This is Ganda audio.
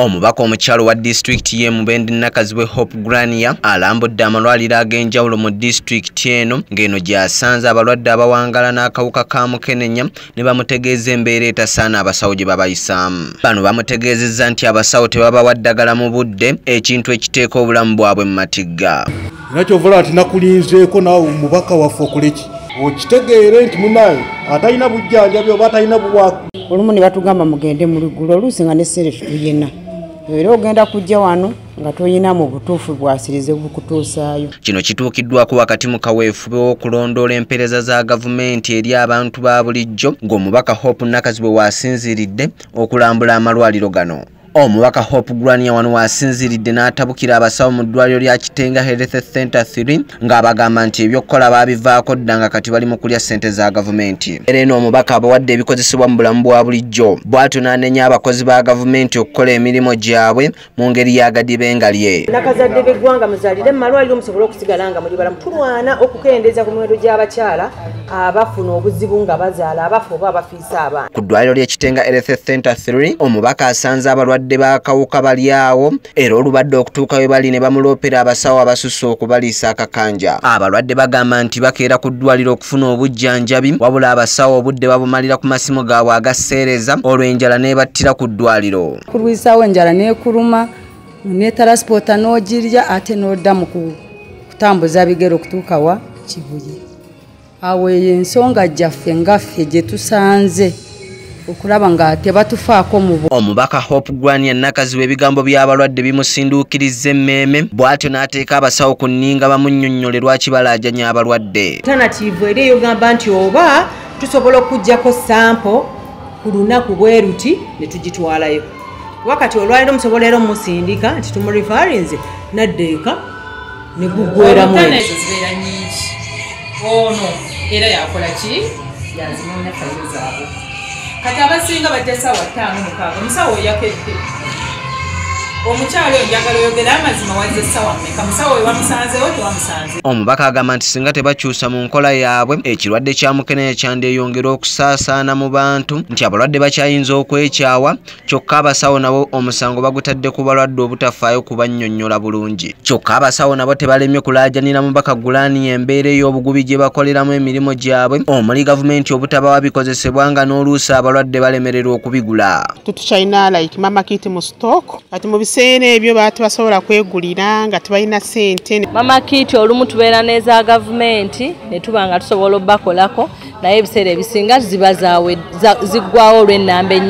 omubaka omukyalo wa disitulikiti y'e mubendi nakazibwe hope grania alambudde amalwaliro ag'enjawulo mu disitulikiti eno ng'eno gy'asanze abalwadde abawangala n'akawuka ka mukenenya ne bamutegeeza embeera etasaana abasawo gye babayisaamu. Bano bamutegeezezza nti abasawo tebabawa ddagala mu budde ekintu ekiteeka obulamu bwabwe mu matigga. Era kyovala nti nakulinzeeko naawe omubaka waffe okoleki okitegeere nti munaye atalina bujjanjabi oba atalina bubwaku olumu ne batugamba mugende mu luggulu oluusi nga nesente tutuyina era ogenda kujja wano nga toyina mu butuufu bwasirize bukutuusaayo. Kino kituukiddwako wakati mu kaweefube w'okulondoola empeereza za gavumenti eri abantu ba bulijjo ng'omubaka hope nakazibwe waasinziridde okulambula amalwaliro gano omubaka hope grania wano waasinziridde n'atabukira abasawo mu ddwaliro lya kitenga health center 3 ng'abagamba nti ebyokukola baabivaako dda nga kati bali mu kulya ssente za gavumenti. Era eno omubaka abawadde ebikozesebwa mu bulamu bwa bulijjo. Bw'atyo n'anenya abakozi ba gavumenti okukola emirimu gyabwe mu ngeri y'agadiba engalye nakazadde b'eggwanga muzaalire mu malwaliro musobole okusigala nga muli balamu. Tulwana okukendeeza ku miwendo gy'abakyala abafuna obuzibu nga bazaala abafu oba abafiisa abaana. Ku ddwaliro ly'ekitenga health center 3 omubaka asanze abalwadde abalwadde b'akawuka bali awo era olubadde okutuuka we bali ne bamuloopera abasawo abasusse okubaliisa akakanja. Abalwadde bagamba nti bakeera ku ddwaliro okufuna obujjanjabi wabula abasawo obudde babumalira ku masimu gaabwe agaseereza olwo enjala n'ebattira ku ddwaliro. Kulwisaawo enjala n'ekuluma ne taransipota n'ogirya ate n'odda mu kutambuza bigere okutuuka wa kibuye awo eyo ensonga gyaffe ngaffe gye tusanze okulaba nga tebatufaako mu omubaka hope grania nakaziwa ebigambo by'abalwadde bimusinduukiriza emmeeme bw'atyo n'ateeka abasawo ku nninga bamunnyonnyole lwaki balaajanya abalwadde. Alternativu eri eyogamba nti oba tusobola okugjako sampo ku lunaku bwe ruti ne tugitwalayo. Wakati olwaliro musobola era omusindika nti tumurifarinze naddeeka ne gugweramu zibeera nyingi ono era yakola ki? Yazinonya fayo zaabwe kati abasinga bajja sawa ttaano mukaaga. Omusawo oyakedde omukyalo njagala oyogera amazima wazza essawa mmeka? Musawo we wamusanzeewo tewamusanze omubaka agamba nti singa tebakyusa mu nkola yaabwe ekirwadde kya mukenenya kyandeyongera okusaasaana mu bantu nti abalwadde bakyayinza okwekyawa kyokka abasawo nabo omusango bagutadde ku balwadde obutafaayo kubannyonnyola bulungi. Kyokka abasawo nabo tebalemye kulaajanira mubaka gulaani embeera ey'obugubi gye bakoleramu emirimu gyabwe omuli gavumenti obutabawa bikozesebwa nga n'oluusi abalwadde balemererwa okubigula. Tutukyalina like mama kiti mu stock kati mu biseera ebyo baba tebasobola kwegulira nga tebalina ssente. Mama kiti olumu tubeera n'eza gavumenti ne tuba nga tusobola obbakolako naye ebiseera ebisinga ziba ziggwawo olw'ennamba ennyingi